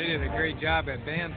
They did a great job at Band